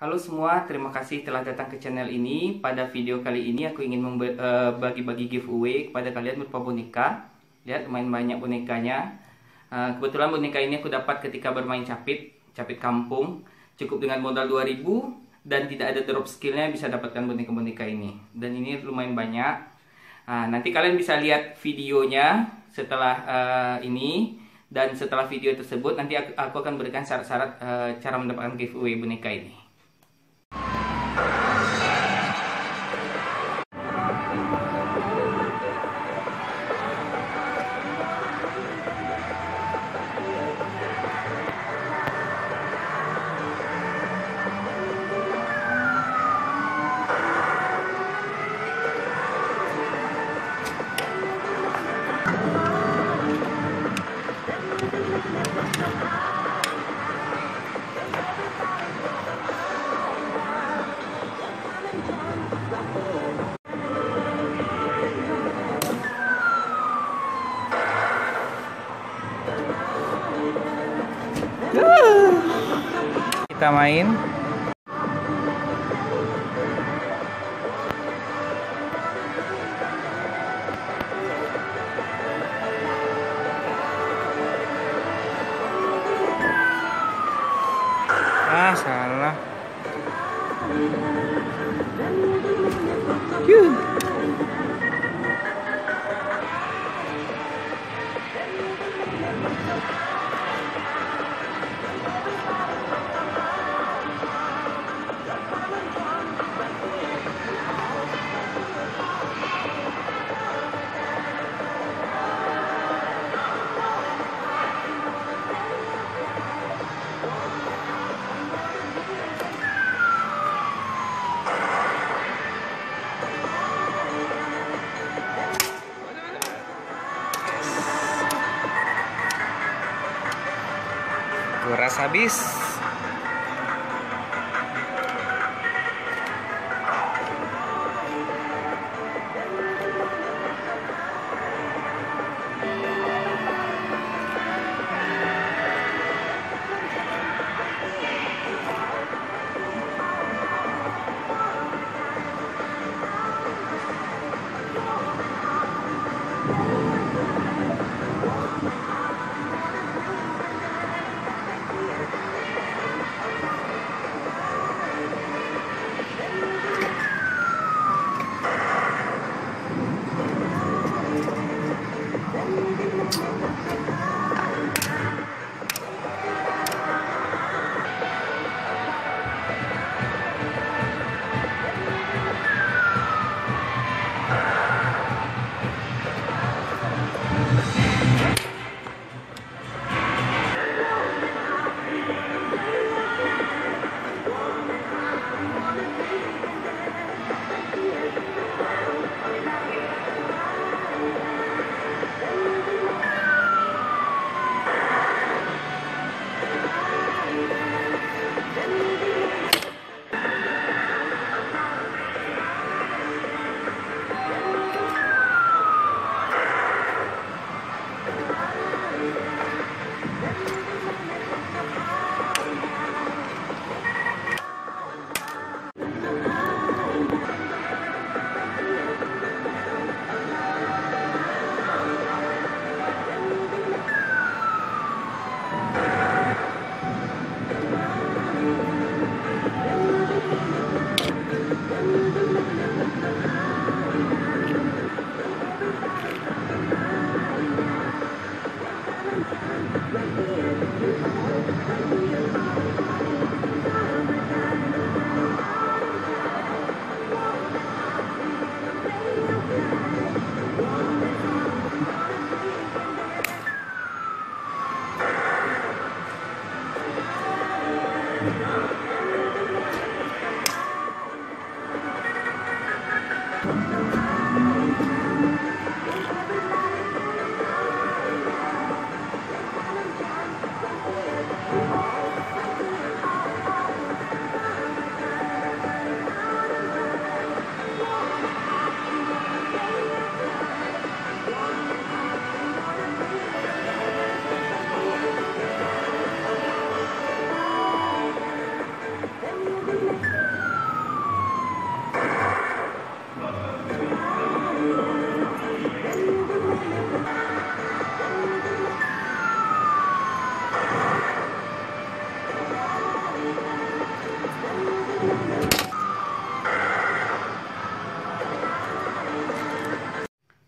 Halo semua, terima kasih telah datang ke channel ini. Pada video kali ini aku ingin eh, bagi-bagi giveaway kepada kalian berupa boneka. Lihat lumayan banyak bonekanya. Eh, kebetulan boneka ini aku dapat ketika bermain capit, capit kampung. Cukup dengan modal 2000 dan tidak ada drop skillnya bisa dapatkan boneka-boneka ini. Dan ini lumayan banyak. Nah, nanti kalian bisa lihat videonya setelah uh, ini dan setelah video tersebut nanti aku, akan berikan syarat-syarat cara mendapatkan giveaway boneka ini. Kita main Ah, salah. Kuras habis.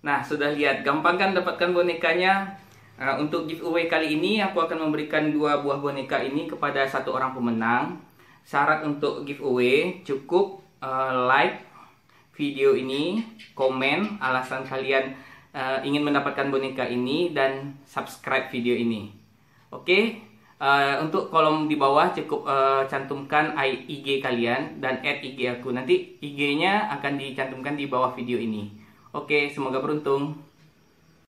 Nah, sudah lihat gampang kan dapatkan bonekanya? Uh, untuk giveaway kali ini aku akan memberikan dua buah boneka ini kepada satu orang pemenang. Syarat untuk giveaway cukup uh, like video ini, komen alasan kalian uh, ingin mendapatkan boneka ini dan subscribe video ini. Oke, okay? uh, untuk kolom di bawah cukup uh, cantumkan IG kalian dan add IG aku. Nanti IG-nya akan dicantumkan di bawah video ini. Oke, semoga beruntung.